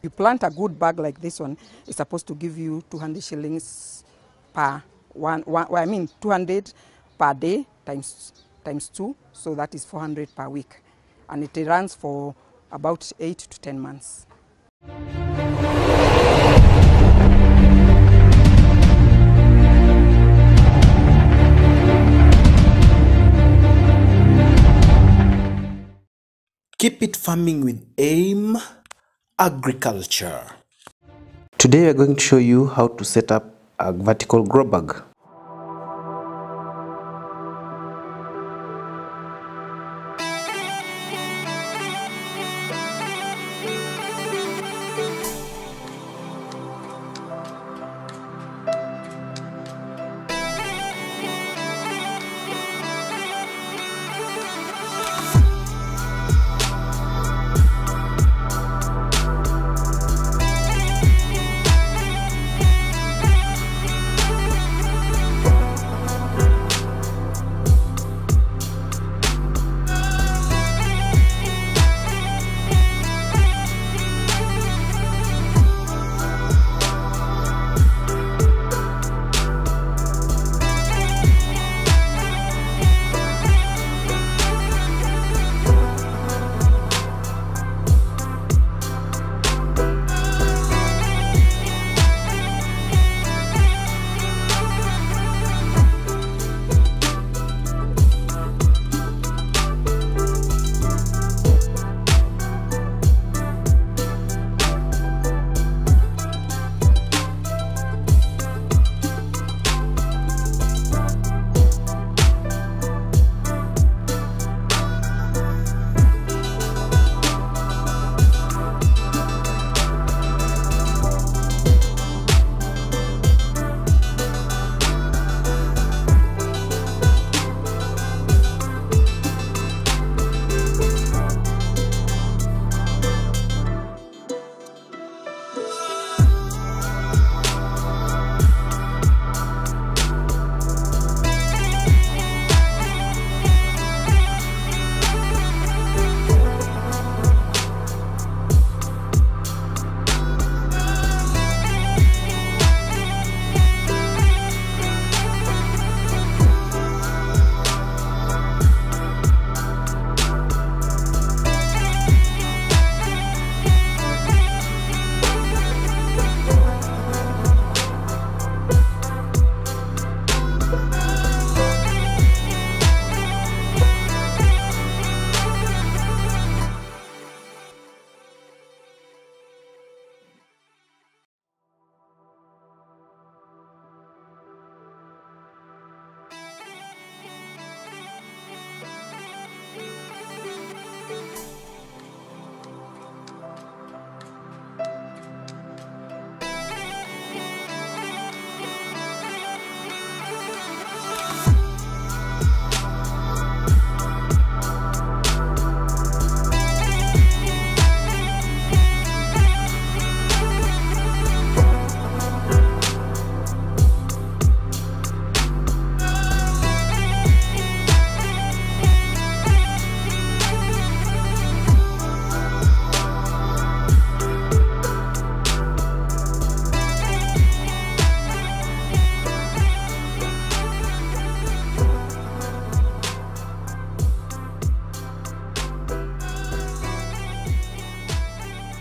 You plant a good bag like this one, it's supposed to give you 200 shillings per one, one well, I mean 200 per day times times two, so that is 400 per week, and it runs for about eight to 10 months. Keep it farming with AIM Agriculture. Today we are going to show you how to set up a vertical grow bag.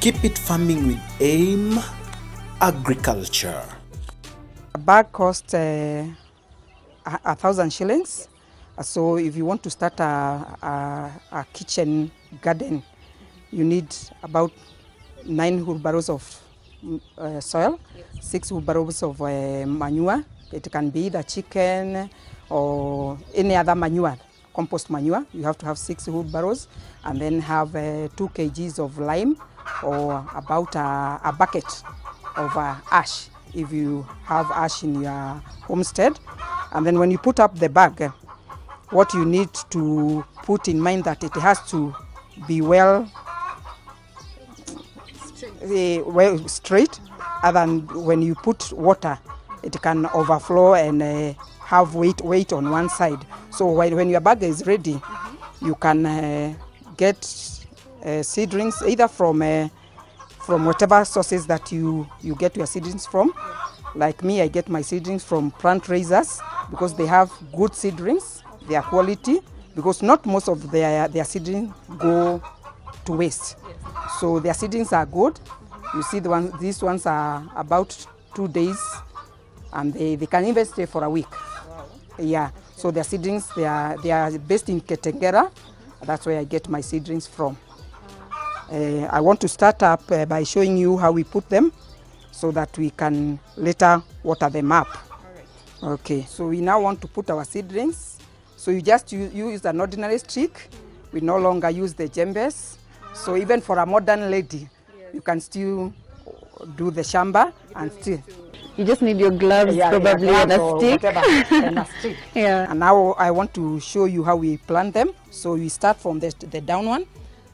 Keep it farming with AIM Agriculture. A bag costs uh, a, a thousand shillings. So if you want to start a, a, a kitchen garden, you need about nine wheelbarrows of mm, uh, soil, yes. six wheelbarrows of uh, manure. It can be either chicken or any other manure, compost manure. You have to have six wheelbarrows and then have uh, two kgs of lime or about a, a bucket of uh, ash if you have ash in your homestead. And then when you put up the bag, what you need to put in mind that it has to be well eh, well straight other than when you put water it can overflow and uh, have weight weight on one side so when, when your bag is ready mm -hmm. you can uh, get uh, seedlings either from uh, from whatever sources that you, you get your seedlings from. Like me, I get my seedlings from plant raisers because they have good seedlings, they are quality, because not most of their, their seedlings go to waste. So their seedlings are good. You see the ones, these ones are about two days and they, they can even stay for a week. Yeah, so their seedlings, they are, they are based in Kitengela. That's where I get my seedlings from. Uh, I want to start up uh, by showing you how we put them so that we can later water them up. Okay, so we now want to put our seedlings. So you just use, use an ordinary stick. We no longer use the jembes. So even for a modern lady, you can still do the shamba and still. You just need your gloves Yeah, yeah, probably and gloves or a stick. whatever, and a stick. Yeah. And now I want to show you how we plant them. So we start from the, the down one.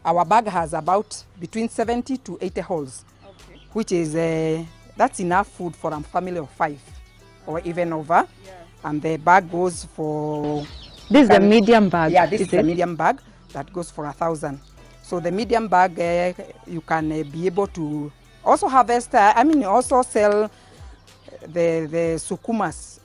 Our bag has about between 70 to 80 holes, which is uh, that's enough food for a family of five or even over. And the bag goes for This is a can- medium bag. yeah, this is is a medium bag that goes for a thousand. So the medium bag, uh, you can uh, be able to also harvest. Uh, I mean, also sell the the sukumas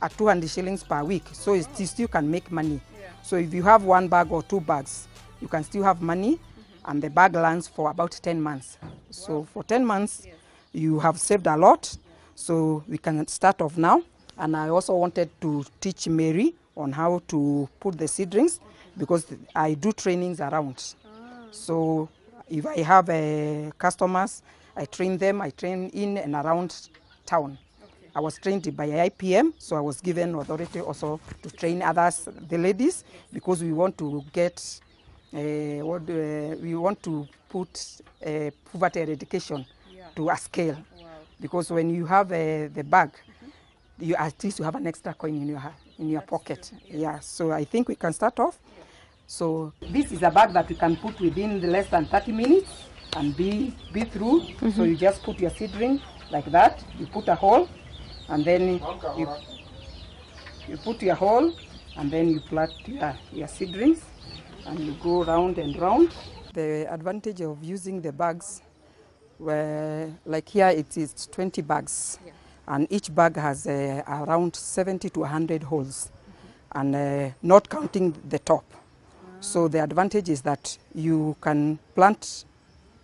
at 200 shillings per week. So it still still can make money. So if you have one bag or two bags, you can still have money, and the bag lands for about 10 months. So for 10 months, you have saved a lot. So we can start off now. And I also wanted to teach Mary on how to put the seedlings because I do trainings around. So if I have uh, customers, I train them. I train in and around town. I was trained by IPM, so I was given authority also to train others, the ladies, because we want to get, uh, what, uh, we want to put uh, poverty eradication yeah. to a scale. wow. Because when you have uh, the bag, mm -hmm. you at least you have an extra coin in your in your That's pocket. Yeah. yeah. So I think we can start off. yeah. So this is a bag that you can put within the less than 30 minutes and be be through. mm -hmm. So you just put your seed ring like that. You put a hole, and then you, you put your hole, and then you plant your, your seedlings, and you go round and round. The advantage of using the bags where like here it is 20 bags. And each bag has uh, around 70 to 100 holes. And uh, not counting the top. So the advantage is that you can plant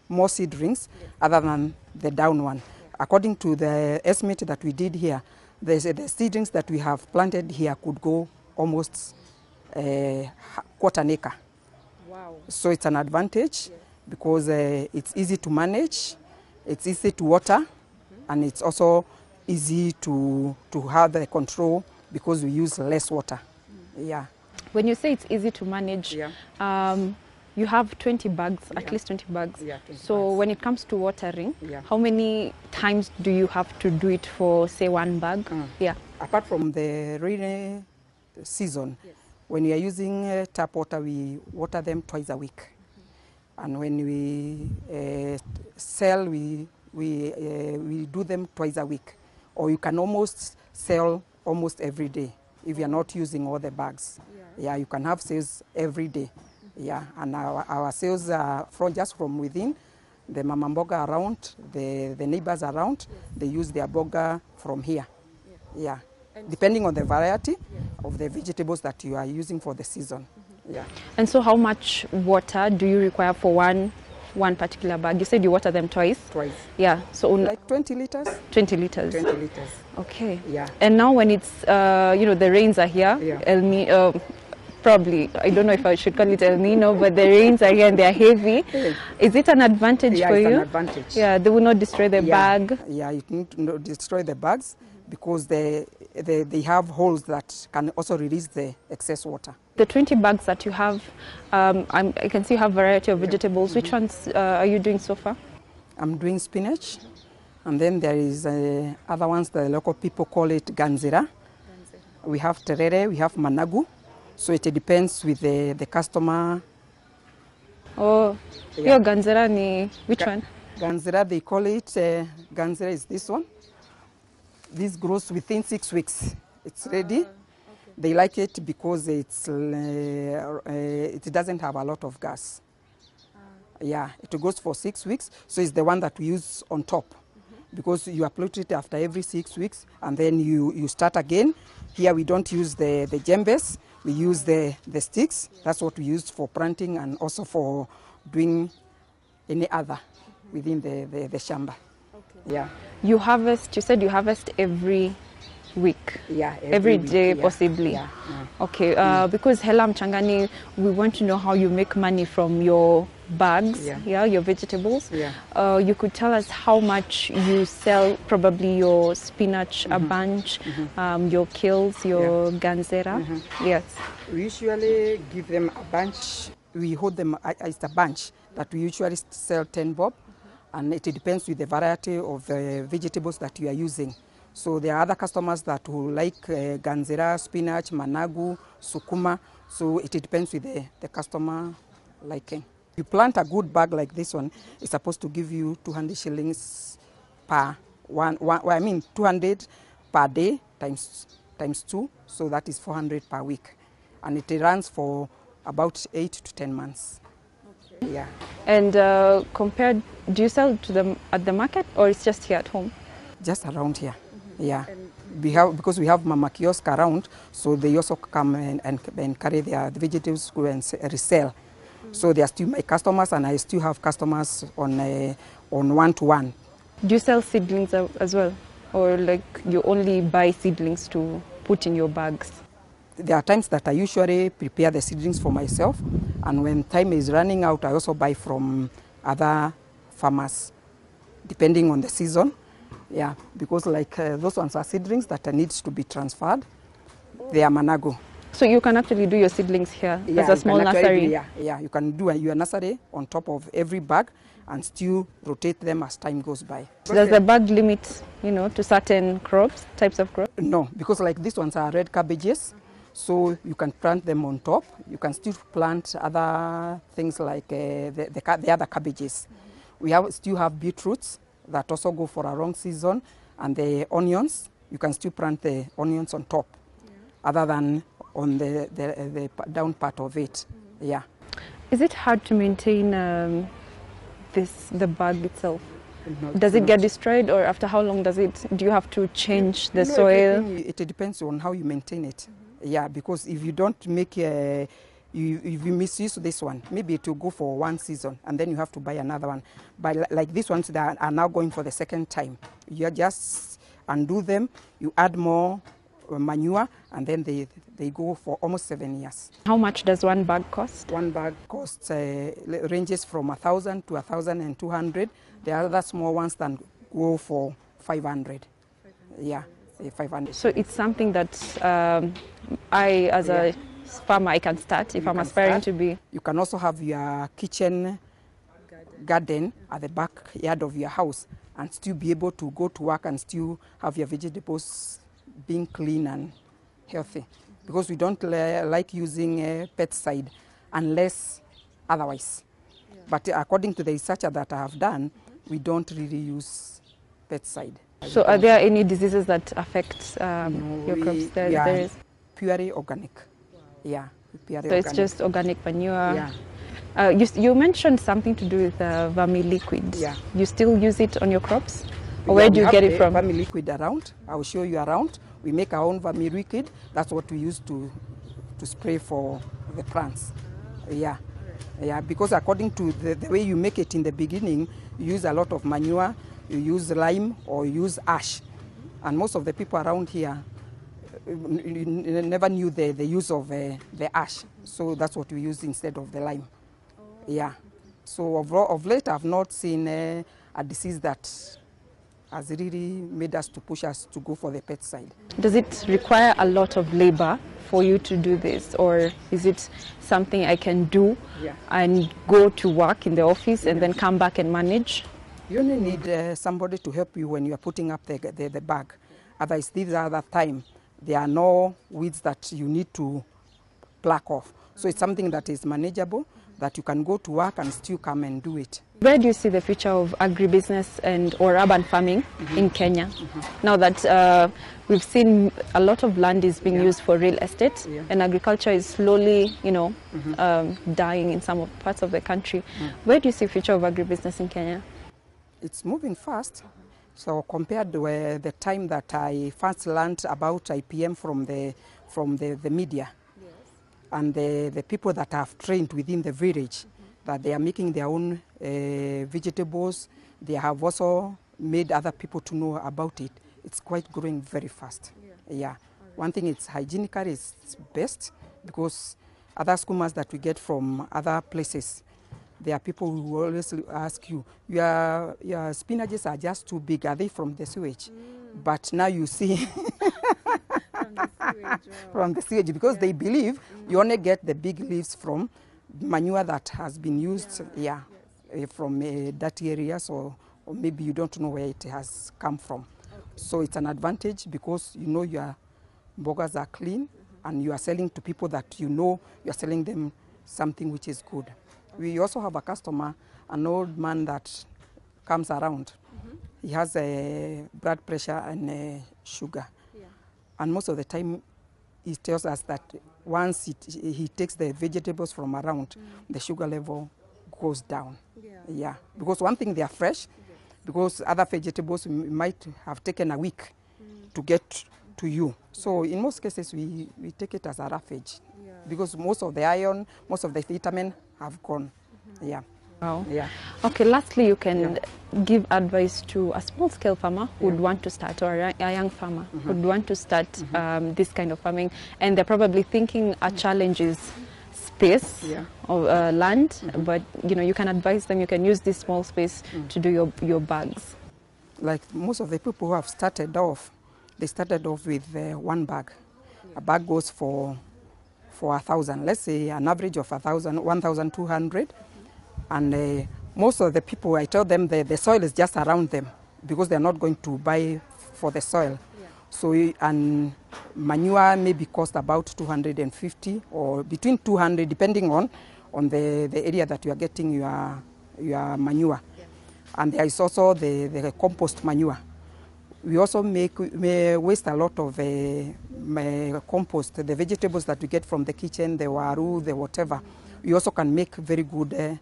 more seedlings other than the down one. According to the estimate that we did here the, the seedlings that we have planted here could go almost uh, quarter an acre Wow. so it's an advantage because uh, it's easy to manage, it's easy to water, and it's also easy to to have the control because we use less water. Yeah. When you say it's easy to manage, Yeah. um, you have 20 bags, yeah. at least 20 bags. Yeah, 20 so bags. when it comes to watering, Yeah. how many times do you have to do it for, say, one bag? Mm. Yeah. Apart from the rainy season, when we are using uh, tap water, we water them twice a week. And when we uh, sell, we, we, uh, we do them twice a week. Or you can almost sell almost every day if you're not using all the bags. Yeah, yeah you can have sales every day. Yeah, and our, our sales are from just from within. The mama mboga around, the, the neighbors around, yes. they use their boga from here. Yeah, depending on the variety of the vegetables that you are using for the season. Yeah. And so how much water do you require for one one particular bag? You said you water them twice. Twice. Yeah. So Like 20 liters? 20 liters. 20 liters. Okay. Yeah. And now when it's uh, you know the rains are here, Yeah. El Ni- uh, probably I don't know if I should call it El Nino, but the rains are here and they're heavy. Is it an advantage Yeah, for it's you? an advantage. Yeah, they will not destroy the yeah. bag. Yeah, you need to not destroy the bags because they, they, they have holes that can also release the excess water. The 20 bags that you have, um, I'm, I can see you have variety of vegetables. Which ones uh, are you doing so far? I'm doing spinach, and then there is uh, other ones the local people call it ganzira. We have terere, we have managu. So it depends with the, the customer. Oh, Yeah. your ganzera ni which Ga- one? Ganzira, they call it, uh, ganzira is this one. This grows within six weeks. It's ready. Okay. They like it because it's, uh, uh, it doesn't have a lot of gas. Yeah, it goes for six weeks. So it's the one that we use on top because you uproot it after every six weeks and then you, you start again. Here we don't use the, the jembes, we use the, the sticks. Yeah. That's what we use for planting and also for doing any other mm -hmm. within the, the, the shamba. Yeah. You harvest, you said you harvest every week. Yeah, Every every week, day, yeah, possibly. yeah, yeah. Okay, uh, because Hela Mchangani, we want to know how you make money from your bags, Yeah. yeah, your vegetables. Yeah. Uh, you could tell us how much you sell, probably your spinach, Mm-hmm. a bunch, um, your kills, your ganzera. Mm-hmm. Yes. We usually give them a bunch. We hold them it's a bunch that we usually sell 10 bob, and it depends with the variety of the vegetables that you are using. So there are other customers that who like uh, ganzera, spinach, managu, sukuma. So it depends with the, the customer liking. You plant a good bag like this one, it's supposed to give you 200 shillings per one, one well, I mean 200 per day times times two, so that is 400 per week, and it runs for about eight to 10 months. Yeah, And uh, compared, do you sell to them at the market or it's just here at home? just around here. Mm -hmm. Yeah, And we have because we have mama kiosk around, so they also come and, and, and carry their vegetables and Mm -hmm. So they are still my customers, and I still have customers on uh, on one to one. Do you sell seedlings as well? Or like you only buy seedlings to put in your bags? There are times that I usually prepare the seedlings for myself, and when time is running out, I also buy from other farmers, depending on the season. Yeah, because like uh, those ones are seedlings that needs to be transferred. They are managu. So you can actually do your seedlings here as you a small nursery. do- yeah, yeah, you can do a, your nursery on top of every bag and still rotate them as time goes by. Does the bag limit, you know, to certain crops, types of crops? No, because like these ones are red cabbages, so you can plant them on top. You can still plant other things like uh, the, the, the other cabbages. We have, still have beetroots that also go for a long season, and the onions, you can still plant the onions on top, other than on the, the, the down part of it. Yeah. Is it hard to maintain um, this the bag itself? No, Does it's it get destroyed, or after how long does it? Do you have to change the No, soil? everything, It depends on how you maintain it. Yeah, because if you don't make, uh, you, if you misuse this one, maybe it will go for one season and then you have to buy another one. But like these ones that are now going for the second time, you just undo them, you add more uh, manure, and then they, they go for almost seven years. How much does one bag cost? One bag costs uh, ranges from a thousand to a thousand and two hundred. The other small ones that go for five hundred. Yeah, five hundred. So it's something that um, I, as a farmer, I can start if You I'm aspiring start. to be. You can also have your kitchen garden at the backyard of your house and still be able to go to work and still have your vegetables being clean and healthy. Because we don't li- like using uh, pesticide unless otherwise. But according to the research that I have done, we don't really use pesticide. So are there any diseases that affect um, No, your crops? There, are there is. Purely organic. Yeah, purely So it's just organic manure. Yeah. Uh, you, you mentioned something to do with uh, vermiliquid. Yeah. You still use it on your crops? Or where do you get it from? Vermi liquid around. I will show you around. We make our own vermi liquid. That's what we use to to spray for the plants. Yeah, yeah. Because according to the, the way you make it in the beginning, you use a lot of manure. You use lime or you use ash, and most of the people around here never knew the, the use of uh, the ash. So that's what we use instead of the lime. Yeah. So of, of late, I've not seen uh, a disease that has really made us to push us to go for the pesticide. Does it require a lot of labor for you to do this? Or is it something I can do Yeah. and go to work in the office and then come back and manage? You only need uh, somebody to help you when you are putting up the, the, the bag. Otherwise, these are the time. There are no weeds that you need to pluck off. So it's something that is manageable, that you can go to work and still come and do it. Where do you see the future of agribusiness and or urban farming in Kenya? Now that uh, we've seen a lot of land is being used for real estate, Yeah. and agriculture is slowly, you know, um, dying in some parts of the country. Where do you see future of agribusiness in Kenya? It's moving fast. So compared to uh, the time that I first learned about IPM from the from the, the media and the, the people that have trained within the village, that they are making their own uh, vegetables. They have also made other people to know about it. It's quite growing very fast. Yeah. One thing it's hygienically is best because other skumas that we get from other places, there are people who always ask you, your, your spinaches are just too big. Are they from the sewage? But now you see. From the sewage because they believe you only get the big leaves from manure that has been used, yeah, eh, from uh, dirty areas or, or maybe you don't know where it has come from. So it's an advantage because you know your bogas are clean and you are selling to people that you know you are selling them something which is good. We also have a customer, an old man that comes around. He has a blood pressure and uh, sugar. And most of the time, he tells us that once it, he takes the vegetables from around, the sugar level goes down. Yeah. Because one thing, they are fresh, because other vegetables might have taken a week to get to you. So in most cases, we, we take it as a roughage because most of the iron, most of the vitamin have gone. Yeah. Wow. Yeah. Okay, lastly, you can give advice to a small scale farmer who would want to start, or a, young farmer who would want to start um, this kind of farming, and they're probably thinking a challenge is space Yeah. or uh, land, but you know, you can advise them, you can use this small space to do your, your bags. like most of the people who have started off, they started off with uh, one bag. A bag goes for for a thousand. Let's say an average of a thousand, one thousand two hundred, and uh, most of the people, I tell them the, the soil is just around them because they're not going to buy for the soil. Yeah. So and manure maybe cost about 250 or between 200 depending on on the, the area that you are getting your your manure. Yeah. And there is also the, the compost manure. We also make may waste a lot of uh, compost, the vegetables that we get from the kitchen, the waru, the whatever. We also can make very good uh,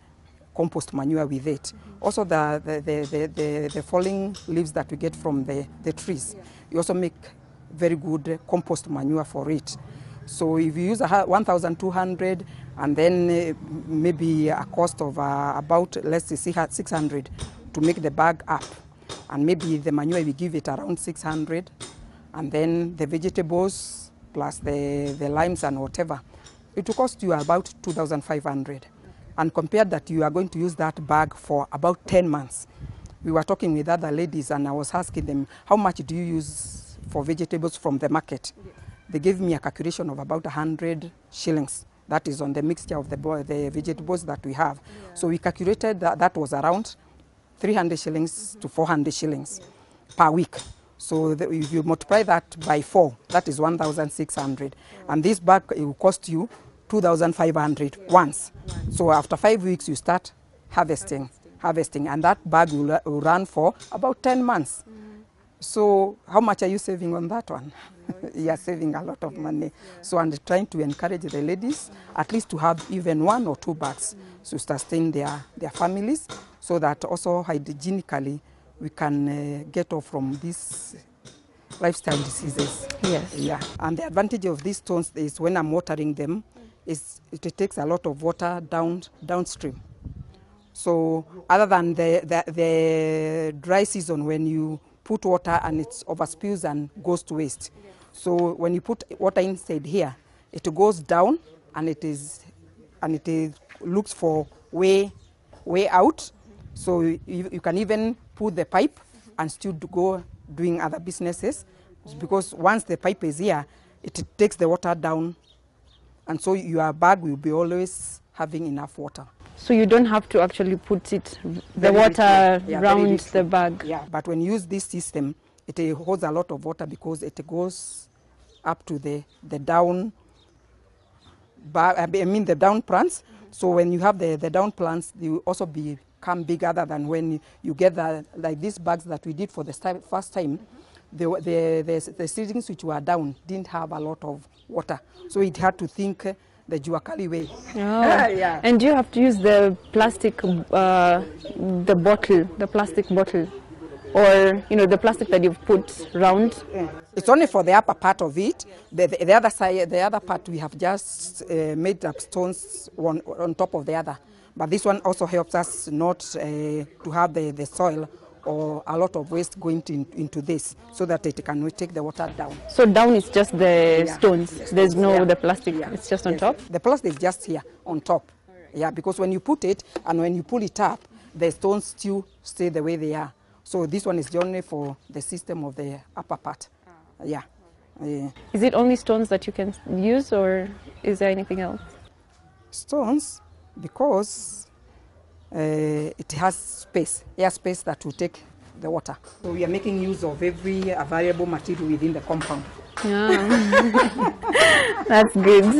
compost manure with it. Also the, the, the, the, the, falling leaves that we get from the, the trees, we also make very good compost manure for it. So if you use 1,200 and then maybe a cost of uh, about, let's say, 600 to make the bag up, and maybe the manure we give it around 600, and then the vegetables plus the, the limes and whatever, it will cost you about 2,500. And compared that you are going to use that bag for about 10 months. We were talking with other ladies and I was asking them, how much do you use for vegetables from the market? They gave me a calculation of about 100 shillings. That is on the mixture of the, the vegetables that we have. So we calculated that that was around 300 shillings to 400 shillings per week. So the, if you multiply that by four, that is 1,600. And this bag it will cost you 2,500 once. So after five weeks, you start harvesting, harvesting, and that bag will, will run for about 10 months. So how much are you saving on that one? you are saving a lot of money. So I'm trying to encourage the ladies at least to have even one or two bags to sustain their, their families so that also hygienically we can uh, get off from these lifestyle diseases. Yes. Yeah. And the advantage of these stones is when I'm watering them, is it takes a lot of water down downstream. So other than the, the, the dry season when you put water and it overspills and goes to waste. So when you put water inside here, it goes down and it is and it is, looks for way way out. So you, you can even put the pipe and still do- go doing other businesses because once the pipe is here, it takes the water down, and so your bag will be always having enough water. So you don't have to actually put it, the Very water. Yeah, very round little. the bag. Yeah, but when you use this system, it uh, holds a lot of water because it goes up to the, the down, I mean the down plants, So when you have the, the down plants, they will also become bigger than when you get the, like these bags that we did for the first time. The, the, the, the seedlings which were down didn't have a lot of water. So it had to think the Juakali way. Oh. yeah. And you have to use the plastic, uh, the bottle, the plastic bottle, or you know the plastic that you've put round? It's only for the upper part of it. The, the, the other side, the other part, we have just uh, made up stones one on top of the other. But this one also helps us not uh, to have the, the soil or a lot of waste going to, into this, so that it can take the water down. So down is just the Yeah. stones. There's no Yeah. the plastic. Yeah. It's just on Yes. top. The plastic is just here on top. Yeah, because when you put it and when you pull it up, the stones still stay the way they are. So this one is only for the system of the upper part. Yeah. Yeah. Is it only stones that you can use, or is there anything else? stones because uh, it has space, air space that will take the water. So we are making use of every available material within the compound. Yeah. That's good.